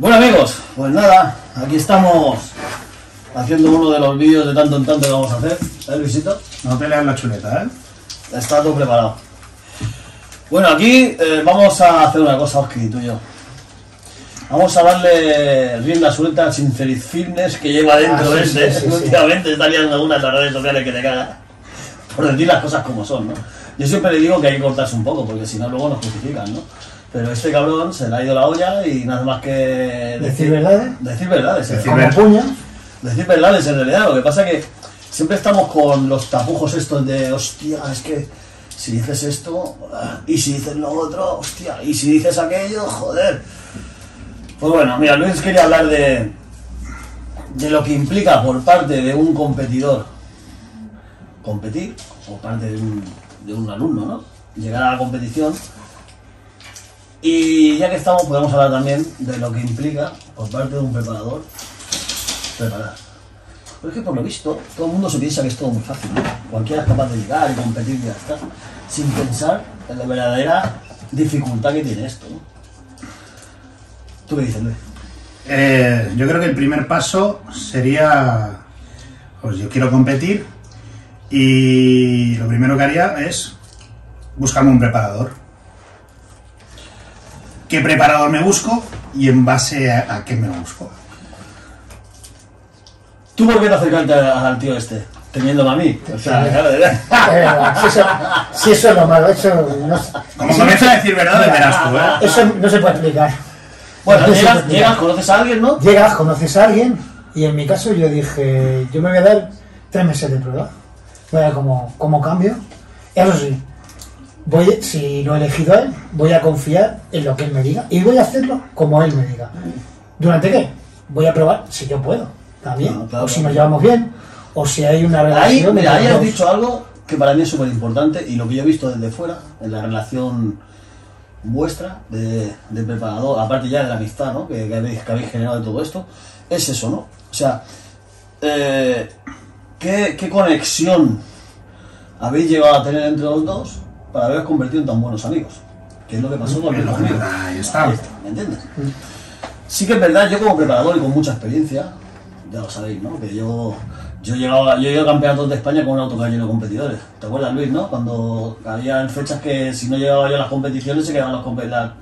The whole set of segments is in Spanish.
Bueno amigos, pues nada, aquí estamos haciendo uno de los vídeos de tanto en tanto que vamos a hacer. ¿Eh, Luisito? No te leas la chuleta, ¿eh? Está todo preparado. Bueno, aquí eh, vamos a hacer una cosa, Oski, tú y yo. Vamos a darle rienda suelta al Sincerid Fitness que lleva dentro Ah, sí, este. sí, sí. Últimamente está liando algunas las redes sociales que te caga. Por decir las cosas como son, ¿no? Yo siempre le digo que hay que cortarse un poco, porque si no luego nos justifican, ¿no? Pero este cabrón se le ha ido la olla y nada más que... Decir verdades. Decir verdades. Decir Como ver- puños. Decir verdades en realidad, lo que pasa que siempre estamos con los tapujos estos de, hostia, es que si dices esto, y si dices lo otro, hostia, y si dices aquello, joder. Pues bueno, mira, Luis quería hablar de, de lo que implica por parte de un competidor competir, por parte de un, de un alumno, ¿no? Llegar a la competición. Y ya que estamos, podemos hablar también de lo que implica por parte de un preparador preparar. Pero es que por lo visto, todo el mundo se piensa que es todo muy fácil, ¿no? Cualquiera es capaz de llegar y competir y ya está, sin pensar en la verdadera dificultad que tiene esto. ¿Tú qué dices, Luis? Eh, yo creo que el primer paso sería, pues yo quiero competir y lo primero que haría es buscarme un preparador. ¿Qué preparador me busco y en base a, a qué me lo busco? ¿Tú por qué te acercaste al tío este? Teniéndome a mí. O sea, claro, de- Eh, si, eso, si eso es lo malo, eso no, Como comienza a decir verdad, verás tú, ¿eh? eso no se puede explicar. Bueno, No se puede llegas, conoces a alguien, ¿no? Llegas, conoces a alguien y en mi caso yo dije, yo me voy a dar tres meses de prueba. Voy a ver cómo, cómo cambio. Eso sí, voy, si lo he elegido a él, voy a confiar en lo que él me diga y voy a hacerlo como él me diga. ¿Durante qué? Voy a probar si yo puedo, también. Claro, o si nos llevamos bien, o si hay una relación. Ahí, mira, ahí has dicho algo que para mí es súper importante y lo que yo he visto desde fuera, en la relación vuestra de, de preparador, aparte ya de la amistad ¿no? que, que habéis, que habéis generado de todo esto, es eso, ¿no? O sea, eh, ¿qué, qué conexión habéis llegado a tener entre los dos para haberos convertido en tan buenos amigos? Que es lo que pasó con Es el lo que conmigo. verdad, ahí está. ¿Me entiendes? Sí que es verdad, yo como preparador y con mucha experiencia, ya lo sabéis, ¿no? Que yo, yo, he llegado, yo he ido a campeonatos de España con un autocar lleno de competidores. ¿Te acuerdas, Luis, no? Cuando había fechas que si no llegaba yo a las competiciones, se quedaban, los compe- la-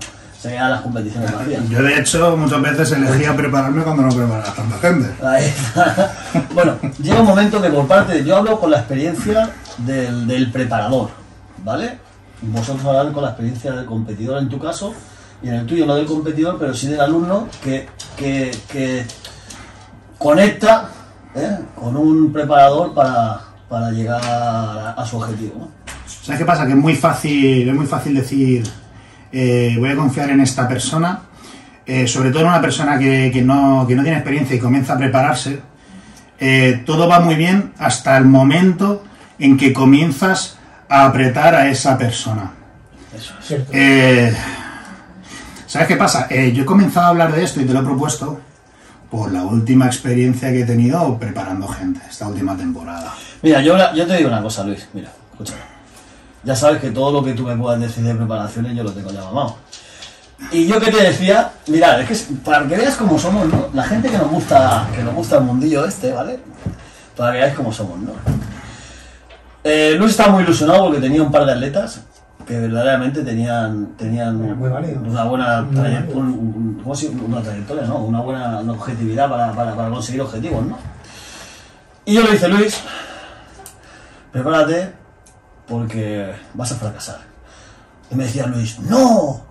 se quedaban las competiciones vacías. Yo de hecho muchas veces elegía prepararme cuando no preparaba tanta gente. Ahí está. bueno, llega un momento que por parte, yo hablo con la experiencia del, del preparador, ¿vale? Vosotros hablan con la experiencia del competidor en tu caso, y en el tuyo no del competidor, pero sí del alumno que, que, conecta ¿eh? con un preparador para, para llegar a, su objetivo. ¿Sabes qué pasa? Que es muy fácil, es muy fácil decir, eh, voy a confiar en esta persona, eh, sobre todo en una persona que, que no, que no tiene experiencia y comienza a prepararse. Todo va muy bien hasta el momento en que comienzas a apretar a esa persona. Eso es. Cierto. Eh, ¿Sabes qué pasa? Eh, yo he comenzado a hablar de esto y te lo he propuesto por la última experiencia que he tenido preparando gente, esta última temporada. Mira, yo, yo te digo una cosa, Luis. Mira, escúchame. Ya sabes que todo lo que tú me puedas decir de preparaciones yo lo tengo ya mamado. Y yo que te decía, mirad, es que para que veas cómo somos, ¿no? La gente que nos gusta, que nos gusta el mundillo este, ¿vale? Para que veáis cómo somos, ¿no? Eh, Luis estaba muy ilusionado porque tenía un par de atletas que verdaderamente tenían, tenían una buena Muy traye- válido. un- un- ¿cómo se- una trayectoria, ¿no? Una buena objetividad para, para, para conseguir objetivos, ¿no? Y yo le dije, Luis, prepárate porque vas a fracasar. Y me decía Luis, no,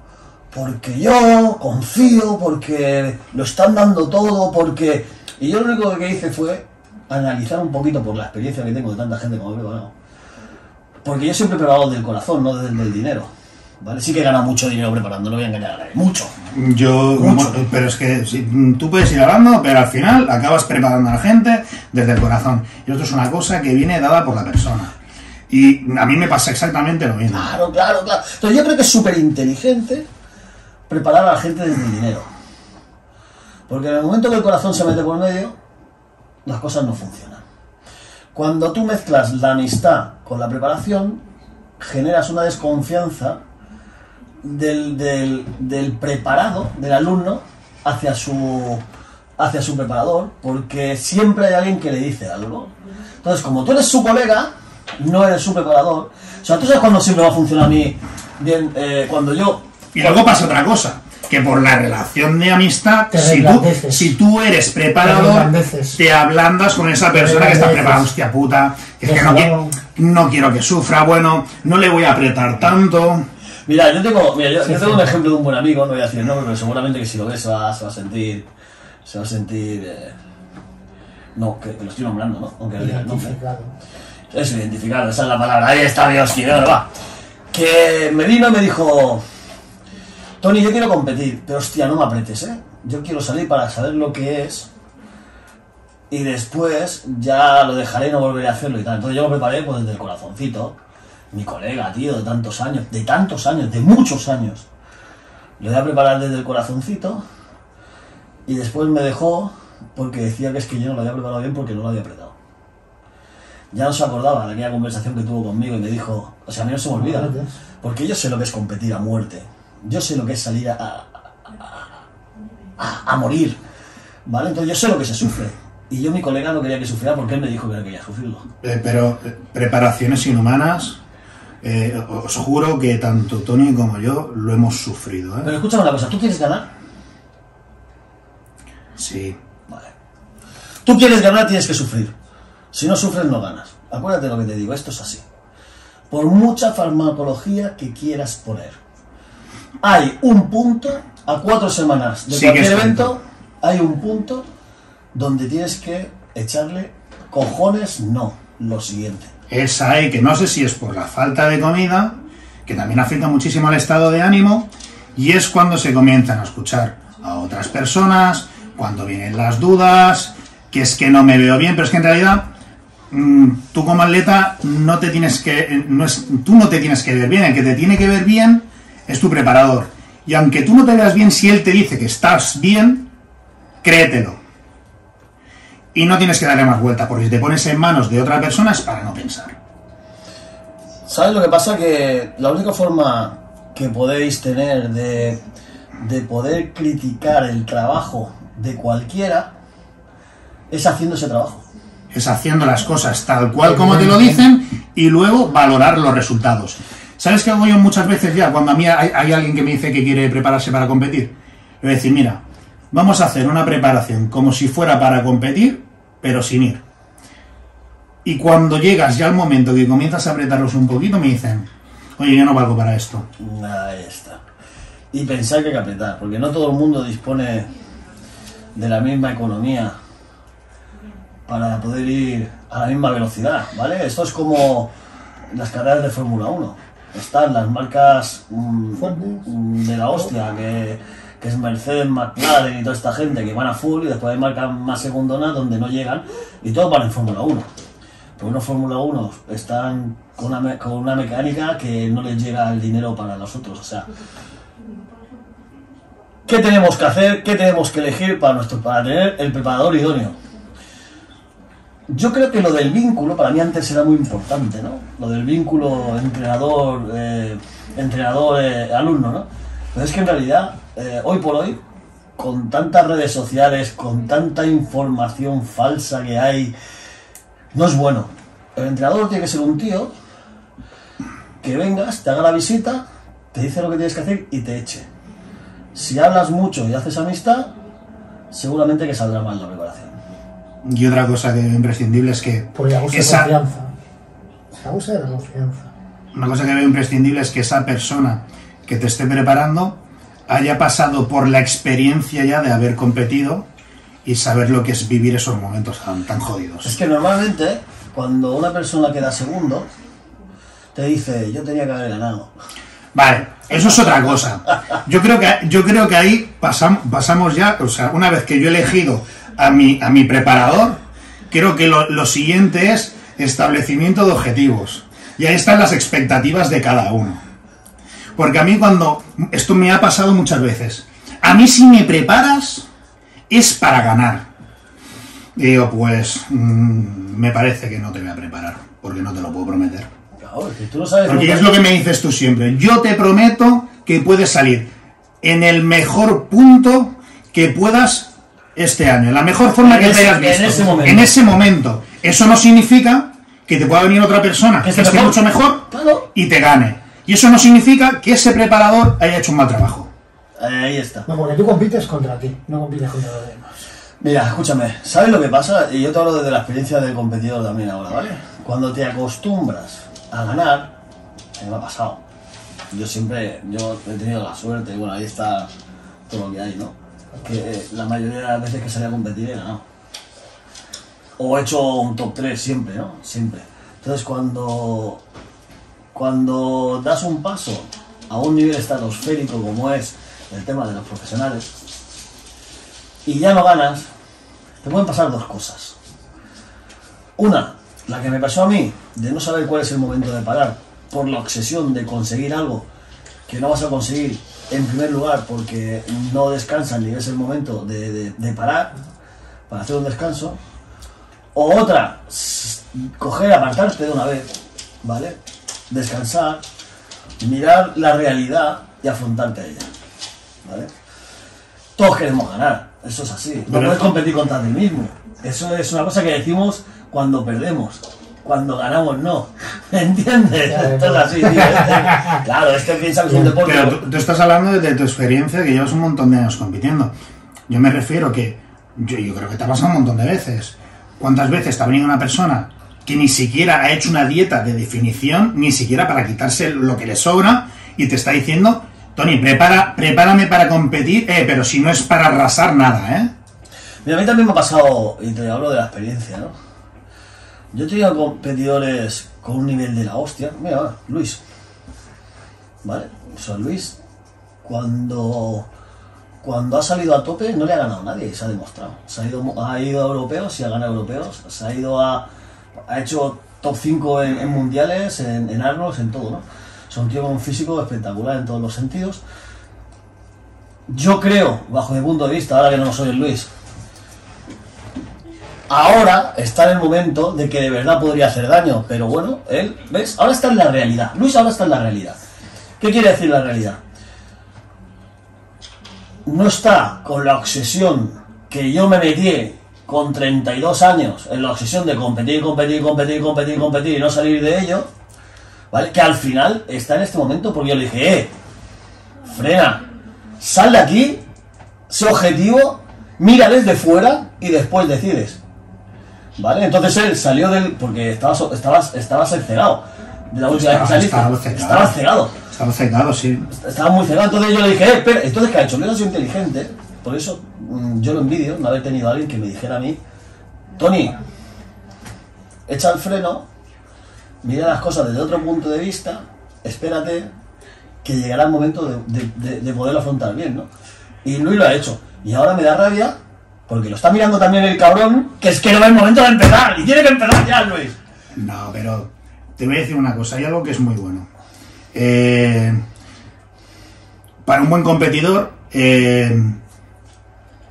porque yo confío, porque lo están dando todo, porque... Y yo lo único que hice fue analizar un poquito por la experiencia que tengo de tanta gente como preparado. Porque yo siempre he preparado del corazón, no desde el dinero. ¿Vale? Sí que he ganado mucho dinero preparando, no voy a engañar a nadie. Mucho. Yo, Mucho. como- pero es que si, tú puedes ir hablando, pero al final acabas preparando a la gente desde el corazón. Y esto es una cosa que viene dada por la persona. Y a mí me pasa exactamente lo mismo. Claro, claro, claro. Entonces yo creo que es súper inteligente preparar a la gente desde el dinero. Porque en el momento que el corazón se mete por medio, las cosas no funcionan. Cuando tú mezclas la amistad con la preparación, generas una desconfianza del, del- preparado, del alumno, hacia su hacia su preparador porque siempre hay alguien que le dice algo. Entonces, como tú eres su colega, no eres su preparador. O sea, tú sabes cuando siempre va a funcionar a mí bien, eh, cuando yo... Y luego pasa otra cosa, que por la relación de amistad, Te si tú, si tú eres Te preparador, reblandeces. te ablandas con esa persona que está preparada, hostia puta, que es que no, Déjalo. qui- no quiero que sufra, bueno, no le voy a apretar tanto. Mira, yo tengo, mira, yo, Sí, yo tengo sí. un ejemplo de un buen amigo, no voy a decir el nombre, pero seguramente que si lo ves se va, se va a sentir... Se va a sentir... eh, no, que, que lo estoy nombrando, ¿no? Aunque no diga el nombre. Identificado. Es identificado, esa es la palabra. Ahí está Dios, tío, va. Que me vino y me dijo, Tony, yo quiero competir, pero hostia, no me apretes, ¿eh? Yo quiero salir para saber lo que es y después ya lo dejaré y no volveré a hacerlo y tal. Entonces yo lo preparé pues desde el corazoncito. Mi colega, tío, de tantos años, de tantos años, de muchos años. Lo voy a preparar desde el corazoncito y después me dejó porque decía que es que yo no lo había preparado bien porque no lo había apretado. Ya no se acordaba de aquella conversación que tuvo conmigo y me dijo, o sea, a mí no se me olvida, porque yo sé lo que es competir a muerte, yo sé lo que es salir a, a, a- a morir, ¿vale? Entonces yo sé lo que se sufre. Y yo mi colega no quería que sufriera porque él me dijo que no quería sufrirlo. Eh, pero eh, preparaciones inhumanas, eh, os juro que tanto Tony como yo lo hemos sufrido. Pero escúchame una cosa, ¿tú quieres ganar? Sí. Vale. Tú quieres ganar, tienes que sufrir. Si no sufres, no ganas. Acuérdate lo que te digo, esto es así. Por mucha farmacología que quieras poner, hay un punto, a cuatro semanas de Sí cualquier evento, hay un punto donde tienes que echarle cojones, no, lo siguiente. Esa hay que no sé si es por la falta de comida, que también afecta muchísimo al estado de ánimo, y es cuando se comienzan a escuchar a otras personas, cuando vienen las dudas, que es que no me veo bien, pero es que en realidad mm, tú como atleta no te tienes que eh, no es, tú no te tienes que ver bien, el que te tiene que ver bien es tu preparador. Y aunque tú no te veas bien, si él te dice que estás bien, créetelo. Y no tienes que darle más vuelta, porque si te pones en manos de otra persona es para no pensar. ¿Sabes lo que pasa? Que la única forma que podéis tener de, de poder criticar el trabajo de cualquiera es haciendo ese trabajo. Es haciendo las cosas tal cual como te lo dicen y luego valorar los resultados. ¿Sabes qué hago yo muchas veces ya cuando a mí hay, alguien que me dice que quiere prepararse para competir? A decir, mira, vamos a hacer una preparación como si fuera para competir, pero sin ir. Y cuando llegas ya al momento que comienzas a apretarlos un poquito, me dicen, oye, yo no valgo para esto. Ahí está. Y pensar que hay que apretar, porque no todo el mundo dispone de la misma economía para poder ir a la misma velocidad, ¿vale? Esto es como las carreras de Fórmula 1. Están las marcas mm, mm, de la hostia, que, que es Mercedes, McLaren y toda esta gente que van a full y después hay marcas más segundonas donde no llegan y todos van en Fórmula 1. Pero unos Fórmula 1 están con una, con una mecánica que no les llega el dinero para los otros. O sea, ¿qué tenemos que hacer? ¿Qué tenemos que elegir para, nuestro, para tener el preparador idóneo? Yo creo que lo del vínculo para mí antes era muy importante, ¿no? Lo del vínculo entrenador, eh, eh, ¿no? Pero es que en realidad, eh, hoy por hoy, con tantas redes sociales, con tanta información falsa que hay, no es bueno. El entrenador tiene que ser un tío que vengas, te haga la visita, te dice lo que tienes que hacer y te eche. Si hablas mucho y haces amistad, seguramente que saldrá mal la preparación. Y otra cosa que es imprescindible es que esa, confianza. Se abusa de la confianza. Una cosa que veo imprescindible es que esa persona que te esté preparando haya pasado por la experiencia ya de haber competido y saber lo que es vivir esos momentos tan, tan Es jodidos. que normalmente, cuando una persona queda segundo, te dice, yo tenía que haber ganado. Vale, eso es otra cosa. Yo creo que, yo creo que ahí pasam- pasamos ya, o sea, una vez que yo he elegido a mi, a mi preparador, creo que lo, lo siguiente es establecimiento de objetivos. Y ahí están las expectativas de cada uno. Porque a mí cuando, esto me ha pasado muchas veces, a mí si me preparas es para ganar. Y digo, pues mm, me parece que no te voy a preparar, porque no te lo puedo prometer. Claro, tú no sabes... Porque lo es lo que me dices tú siempre. Yo te prometo que puedes salir en el mejor punto que puedas este año, la mejor forma En que ese- te hayas en visto. ese momento. En ese momento. Eso no significa que te pueda venir otra persona que esté esté mejor. mucho mejor Claro. y te gane. Y eso no significa que ese preparador haya hecho un mal trabajo. Ahí está. No, porque tú compites contra ti, no compites contra los demás. Mira, escúchame, ¿sabes lo que pasa? Y yo te hablo desde la experiencia del competidor también ahora, ¿vale? Cuando te acostumbras a ganar, a mí me ha pasado. Yo siempre, yo he tenido la suerte, y bueno, ahí está todo lo que hay, ¿no? Que la mayoría de las veces que salía a competir he ganado. O he hecho un top 3 siempre, ¿no? Siempre. Entonces cuando, cuando das un paso a un nivel estratosférico como es el tema de los profesionales, y ya no ganas, te pueden pasar dos cosas. Una, la que me pasó a mí, de no saber cuál es el momento de parar, por la obsesión de conseguir algo que no vas a conseguir en primer lugar porque no descansas ni es el momento de, de- de parar para hacer un descanso. O otra, coger, apartarte de una vez, ¿vale? Descansar, mirar la realidad y afrontarte a ella, ¿vale? Todos queremos ganar, eso es así. No puedes competir contra ti mismo. Eso es una cosa que decimos cuando perdemos. Cuando ganamos, no. ¿Entiendes? Ya, Esto es así, tío. Este- Claro, este piensa que es un deporte. Pero tú, tú estás hablando de tu experiencia que llevas un montón de años compitiendo. Yo me refiero que yo, yo creo que te ha pasado un montón de veces. ¿Cuántas veces te ha venido una persona que ni siquiera ha hecho una dieta de definición, ni siquiera para quitarse lo que le sobra, y te está diciendo, Tony, prepara, prepárame para competir, eh, pero si no es para arrasar nada, ¿eh? Mira, a mí también me ha pasado, y te hablo de la experiencia, ¿no? Yo he tenido competidores con un nivel de la hostia. Mira, va, Luis. ¿Vale? Luis, cuando, cuando ha salido a tope, no le ha ganado a nadie, se ha demostrado. Se ha ido, ha ido a europeos y ha ganado europeos. Se ha ido a. Ha hecho top 5 en, mundiales, en, en en todo, ¿no? Es un tío con un físico espectacular en todos los sentidos. Yo creo, bajo mi punto de vista, ahora que no soy Luis, ahora está en el momento de que de verdad podría hacer daño, pero bueno, él, ¿ves? Ahora está en la realidad. Luis ahora está en la realidad. ¿Qué quiere decir la realidad? No está con la obsesión que yo me metí con 32 años en la obsesión de competir, competir, competir, competir, competir y no salir de ello, ¿vale? Que al final está en este momento porque yo le dije, eh, frena, sal de aquí, sé objetivo, mira desde fuera y después decides. ¿Vale? Entonces él salió del. porque estabas, estabas, estabas cegado. De la última vez que Estaba- saliste. estaba cegado. Estabas cegado. Estaba cegado, sí. Estaba muy cegado. Entonces yo le dije, eh, espera, entonces ¿qué ha hecho? Yo soy inteligente. Por eso mm, yo lo envidio, no haber tenido a alguien que me dijera a mí, Tony, echa el freno, mira las cosas desde otro punto de vista, espérate, que llegará el momento de, de, de- de poderlo afrontar bien, ¿no? Y Luis lo ha hecho. Y ahora me da rabia, porque lo está mirando también el cabrón, que es que no ve el momento de empezar, y tiene que empezar ya, Luis. No, pero te voy a decir una cosa, hay algo que es muy bueno. Eh, para un buen competidor, eh,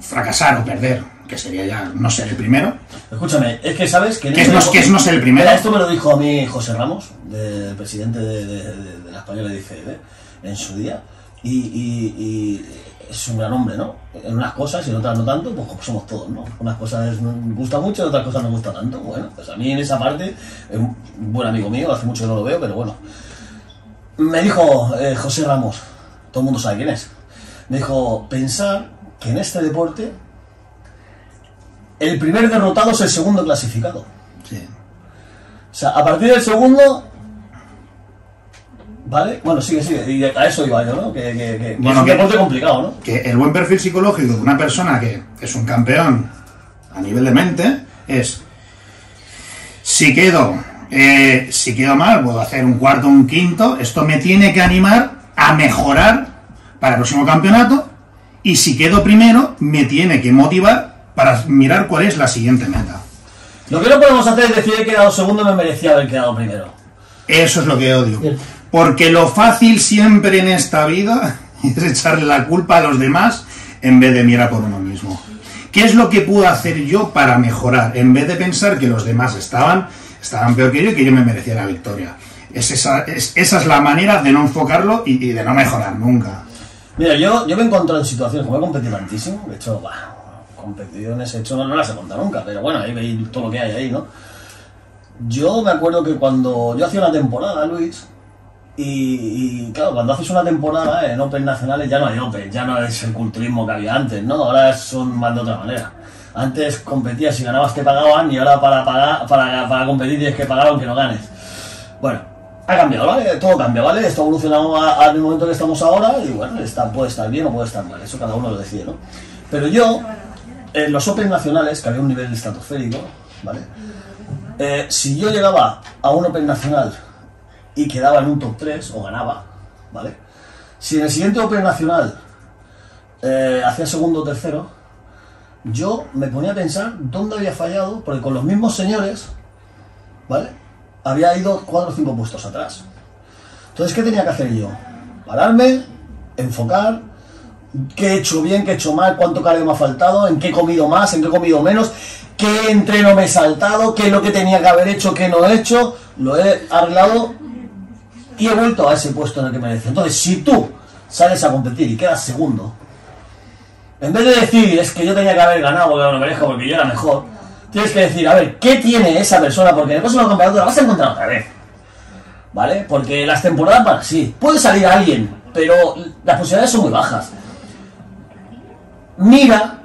fracasar o perder, que sería ya no ser el primero, Escúchame, es que sabes que... en Que es este no- que es no ser el primero. Mira, esto me lo dijo a mí José Ramos, de- presidente de, de- de- de la española de IFEB, en su día. Y, y- y es un gran hombre, ¿no? En unas cosas y en otras no tanto, pues como somos todos, ¿no? Unas cosas nos gusta mucho y otras cosas no gusta tanto. Bueno, pues a mí en esa parte, es un buen amigo mío, hace mucho que no lo veo, pero bueno. Me dijo eh, José Ramos, todo el mundo sabe quién es, me dijo, pensar que en este deporte el primer derrotado es el segundo clasificado. sí. O sea, a partir del segundo. ¿Vale? Bueno, sigue, sigue. Y a eso iba yo, ¿no? Que, que- que- que Bueno, es un que- deporte complicado, ¿no? que el buen perfil psicológico de una persona que es un campeón a nivel de mente es si quedo eh, si quedo mal puedo hacer un cuarto un quinto esto me tiene que animar a mejorar para el próximo campeonato y si quedo primero me tiene que motivar para mirar cuál es la siguiente meta Lo que no podemos hacer es decir he quedado segundo me merecía haber quedado primero. eso es lo que odio Cierto. Porque lo fácil siempre en esta vida es echarle la culpa a los demás en vez de mirar por uno mismo. ¿Qué es lo que puedo hacer yo para mejorar? En vez de pensar que los demás estaban, estaban peor que yo y que yo me merecía la victoria. Es esa, es, esa es la manera de no enfocarlo y, de no mejorar nunca. Mira, yo, yo me he encontrado en situaciones como he competido tantísimo, de hecho, bah, competiciones he hecho, no, no las he contado nunca, pero bueno, ahí veis todo lo que hay ahí, ¿no? Yo me acuerdo que cuando yo hacía una temporada, Luis, y, y, claro, cuando haces una temporada en Open nacionales ya no hay Open, ya no es el culturismo que había antes, ¿no? Ahora son más de otra manera. Antes competías y ganabas te pagaban y ahora para para, para competir tienes que pagar aunque no ganes. Bueno, ha cambiado, ¿vale? Todo cambia, ¿vale? Esto ha evolucionado al momento que estamos ahora y bueno, está, puede estar bien o puede estar mal, eso cada uno lo decide, ¿no? Pero yo, en los Open nacionales, que había un nivel estratosférico, ¿vale? Eh, si yo llegaba a un Open nacional y quedaba en un top 3 o ganaba, ¿vale? Si en el siguiente Open nacional eh, hacía segundo o tercero, yo me ponía a pensar dónde había fallado, porque con los mismos señores, ¿vale? Había ido cuatro o cinco puestos atrás. Entonces, ¿qué tenía que hacer yo? Pararme, enfocar, qué he hecho bien, qué he hecho mal, cuánto cardio me ha faltado, en qué he comido más, en qué he comido menos, qué entreno me he saltado, qué es lo que tenía que haber hecho, qué no he hecho, lo he arreglado y he vuelto a ese puesto en el que merecía. Entonces, si tú sales a competir y quedas segundo, en vez de decir es que yo tenía que haber ganado porque lo merezco porque yo era mejor, tienes que decir, a ver, ¿qué tiene esa persona? Porque en el próximo campeonato la vas a encontrar otra vez. ¿Vale? Porque las temporadas van así. Puede salir alguien, pero las posibilidades son muy bajas. Mira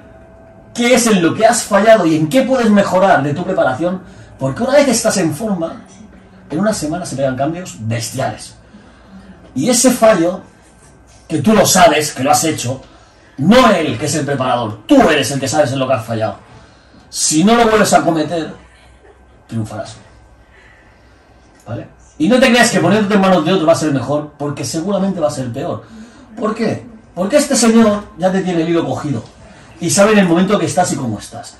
qué es en lo que has fallado y en qué puedes mejorar de tu preparación, porque una vez estás en forma, en una semana se pegan cambios bestiales. Y ese fallo, que tú lo sabes, que lo has hecho, no él, que es el preparador, tú eres el que sabes en lo que has fallado. Si no lo vuelves a cometer, triunfarás. ¿Vale? Y no te creas que poniéndote en manos de otro va a ser mejor, porque seguramente va a ser peor. ¿Por qué? Porque este señor ya te tiene el hilo cogido y sabe en el momento que estás y cómo estás.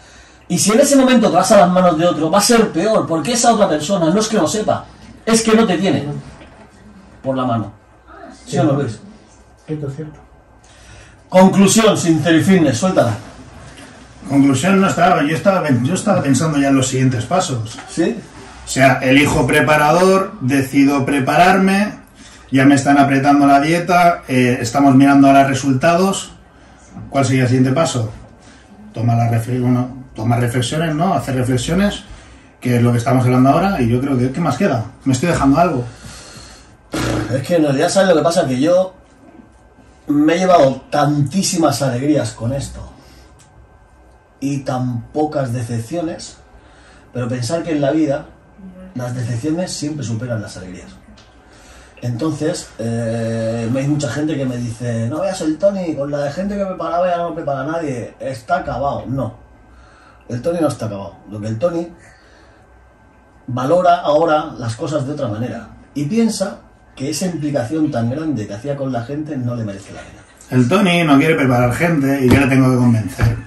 Y si en ese momento te vas a las manos de otro, va a ser peor, porque esa otra persona no es que no sepa, es que no te tiene por la mano. ¿Sí o no, Luis? Cierto, cierto. Conclusión, sincero y fitness, suéltala. Conclusión no estaba, yo estaba, yo estaba pensando ya en los siguientes pasos. ¿Sí? O sea, elijo preparador, decido prepararme, ya me están apretando la dieta, eh, estamos mirando ahora resultados. ¿Cuál sería el siguiente paso? Toma, la bueno, toma reflexiones, ¿no? Hacer reflexiones, que es lo que estamos hablando ahora, y yo creo que ¿qué más queda? ¿Me estoy dejando algo? Es que en realidad, ¿sabes lo que pasa? Que yo me he llevado tantísimas alegrías con esto y tan pocas decepciones, pero pensar que en la vida las decepciones siempre superan las alegrías. Entonces, eh, me hay mucha gente que me dice, no veas el Tony, con la de gente que preparaba ya no prepara nadie, está acabado. No, el Tony no está acabado. Lo que el Tony valora ahora las cosas de otra manera y piensa que esa implicación tan grande que hacía con la gente no le merece la pena. El Tony no quiere preparar gente y yo le tengo que convencer.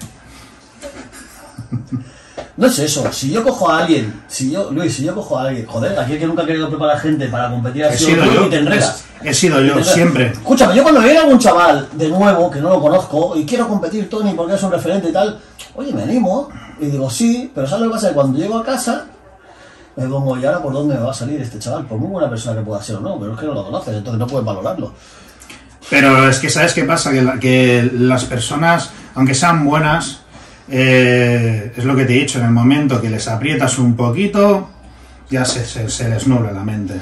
No es eso, si yo cojo a alguien, si yo, Luis, si yo cojo a alguien, joder, aquí que nunca ha querido preparar gente para competir ha He sido sido yo, y te enredas. he sido yo, siempre. Escúchame, yo cuando viene algún chaval de nuevo que no lo conozco y quiero competir, Tony, porque es un referente y tal, oye, me animo. Y digo, sí, pero ¿sabes lo que pasa? Que cuando llego a casa, me pongo, ¿y ahora por dónde me va a salir este chaval? Por muy buena persona que pueda ser o no, pero es que no lo conoces, entonces no puedes valorarlo. Pero es que, ¿sabes qué pasa? Que, la- que las personas, aunque sean buenas, eh, es lo que te he dicho, en el momento que les aprietas un poquito, ya se, se, se les nubla la mente.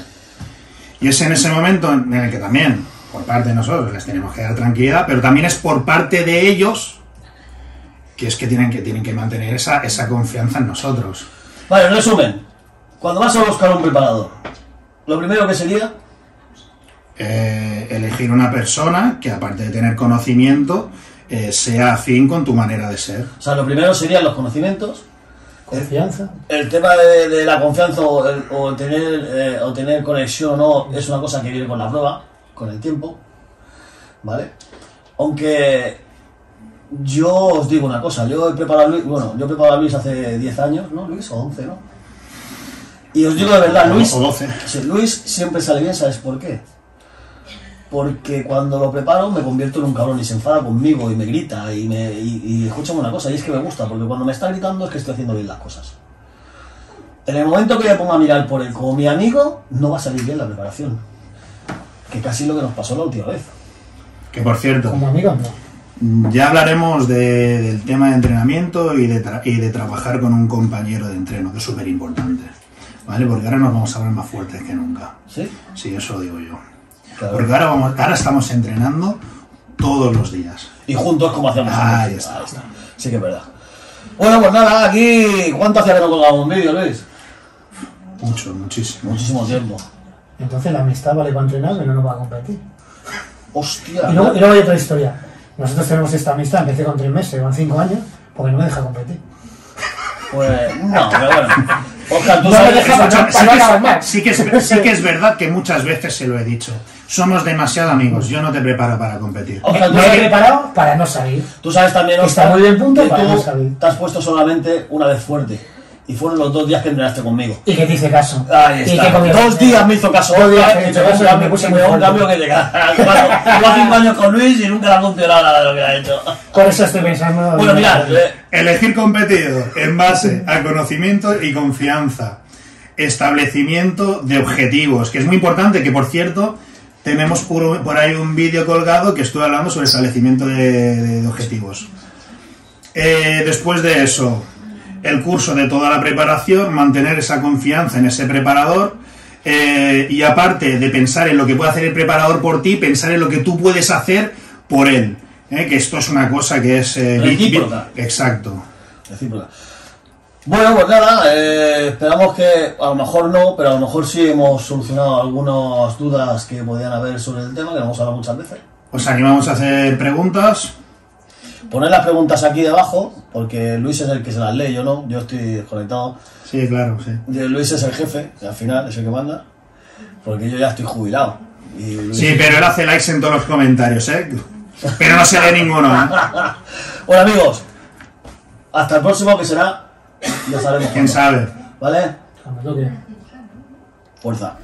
Y es en ese momento en el que también, por parte de nosotros, les tenemos que dar tranquilidad, pero también es por parte de ellos que es que tienen que, tienen que mantener esa, esa confianza en nosotros. Vale, en resumen, cuando vas a buscar un preparador, lo primero que sería, Eh, elegir una persona que aparte de tener conocimiento, eh, sea afín con tu manera de ser. o sea, lo primero serían los conocimientos, Confianza. El tema de, de la confianza o, el- o tener, eh, o tener conexión o no es una cosa que viene con la prueba, con el tiempo, ¿vale? Aunque yo os digo una cosa, yo he preparado a Luis, bueno, yo he preparado a Luis hace 10 años, ¿no, Luis? O 11, ¿no? Y os digo de verdad, Luis, o 12. sí, Luis siempre sale bien, ¿sabes por qué? Porque cuando lo preparo me convierto en un cabrón y se enfada conmigo y me grita y me y, y escúchame una cosa, y es que me gusta, porque cuando me está gritando es que estoy haciendo bien las cosas. En el momento que me ponga a mirar por él como mi amigo, no va a salir bien la preparación. Que casi lo que nos pasó la última vez. Que por cierto, Como amigos no. Ya hablaremos de- del tema de entrenamiento y de, tra- y de trabajar con un compañero de entreno, que es súper importante. ¿Vale? Porque ahora nos vamos a ver más fuertes que nunca. ¿Sí? Sí, eso lo digo yo. Claro. Porque ahora, vamos, ahora estamos entrenando todos los días. Y juntos como hacemos Ahí antes. está. Sí que es verdad. Bueno, pues nada, aquí... ¿Cuánto hacía que no colgamos un vídeo, Luis? Mucho, muchísimo. Muchísimo tiempo. Entonces la amistad vale para entrenar y no nos va a competir. Hostia. Y luego, y luego hay otra historia. Nosotros tenemos esta amistad, empecé con tres meses, con cinco años, porque no me deja competir. Pues no, pero bueno. Oscar, tú No me sabes... deja. Sí que, es, más. sí, que es, sí que es verdad que muchas veces se lo he dicho. Somos demasiado amigos. Yo no te preparo para competir. Oscar, tú Me he preparado para no salir. tú sabes también, Está muy bien punto que para tú no te has puesto solamente una vez fuerte. Y fueron los dos días que entrenaste conmigo. Y que te hice caso. Ahí Y está. que comió- Dos días me hizo caso. Dos días me y hizo caso un y cambio, me puse muy un cambio que te cagas. Lleva cinco años con Luis y nunca le ha funcionado nada de lo que ha hecho. Por eso estoy pensando. Bueno, mirad, eh, Elegir competidor en base a conocimiento y confianza. Establecimiento de objetivos, que es muy importante, que por cierto, tenemos por, por ahí un vídeo colgado que estuve hablando sobre establecimiento de objetivos. Eh, después de eso, el curso de toda la preparación, mantener esa confianza en ese preparador eh, y aparte de pensar en lo que puede hacer el preparador por ti, pensar en lo que tú puedes hacer por él. ¿eh? Que esto es una cosa que es... eh, Recíproca. Exacto. recíproca. Bueno, pues nada, eh, esperamos que a lo mejor no, pero a lo mejor sí hemos solucionado algunas dudas que podían haber sobre el tema, que lo hemos hablado muchas veces. Os animamos a hacer preguntas. Poned las preguntas aquí debajo, porque Luis es el que se las lee, yo no, yo estoy desconectado. Sí, claro, sí. Luis es el jefe, que al final es el que manda, porque yo ya estoy jubilado. Y Luis- Sí, pero él hace likes en todos los comentarios, ¿eh? Pero no se lee ninguno, ¿eh? Bueno amigos, hasta el próximo que será, ya sabemos ¿Quién sabe? ¿Vale? Cuando toque. Fuerza.